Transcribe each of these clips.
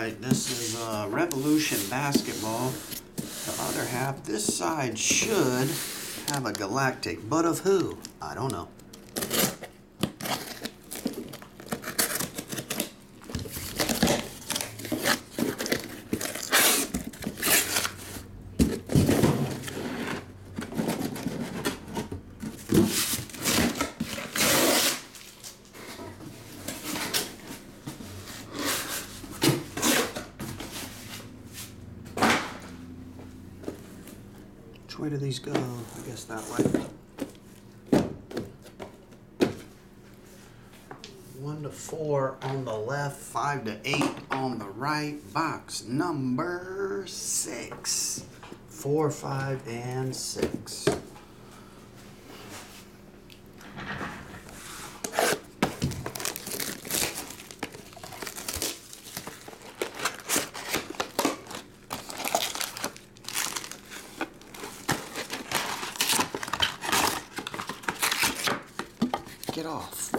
right, this is uh, Revolution Basketball. The other half, this side should have a Galactic, but of who? I don't know. Way do these go? I guess that way. One to four on the left, five to eight on the right. Box number six. Four, five, and six. Get off.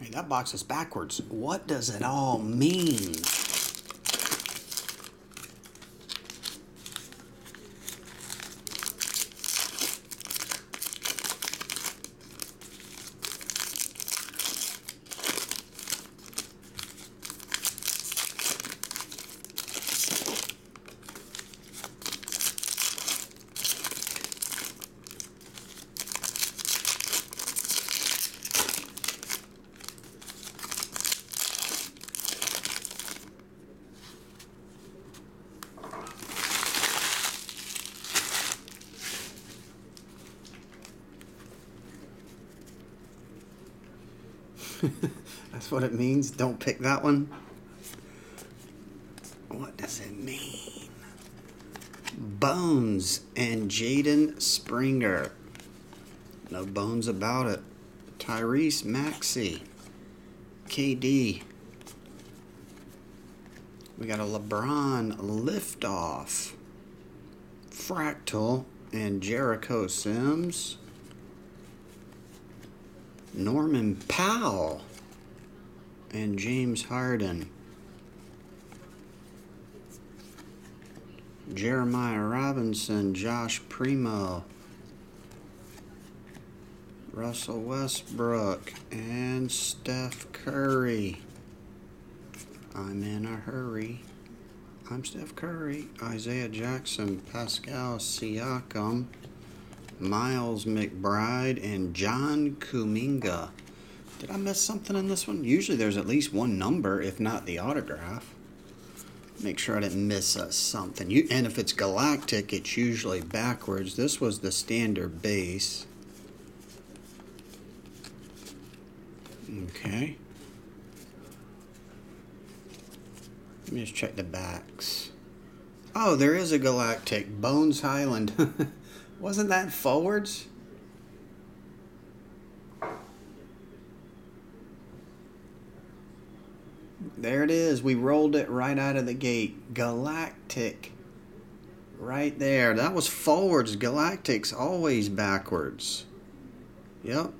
Hey, that box is backwards. What does it all mean? That's what it means. Don't pick that one. What does it mean? Bones and Jaden Springer. No bones about it. Tyrese Maxey. KD. We got a LeBron liftoff. Fractal and Jericho Sims. Norman Powell and James Harden. Jeremiah Robinson, Josh Primo, Russell Westbrook, and Steph Curry. I'm in a hurry. I'm Steph Curry, Isaiah Jackson, Pascal Siakam. Miles McBride, and John Kuminga. Did I miss something in this one? Usually there's at least one number, if not the autograph. Make sure I didn't miss uh, something. You, and if it's galactic, it's usually backwards. This was the standard base. Okay. Let me just check the backs. Oh, there is a galactic. Bones Hyland. Wasn't that forwards? There it is. We rolled it right out of the gate. Galactic. Right there. That was forwards. Galactic's always backwards. Yep.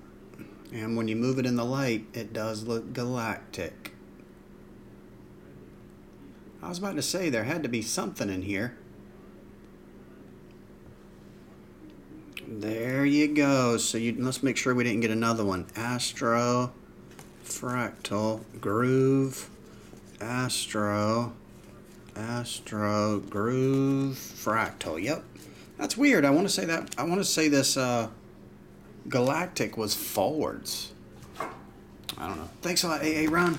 And when you move it in the light, it does look galactic. I was about to say there had to be something in here. There you go. So you let's make sure we didn't get another one. Astro, fractal, groove, astro, astro, groove, fractal. Yep, that's weird. I want to say that. I want to say this. Uh, galactic was forwards. I don't know. Thanks a lot, AA Ron.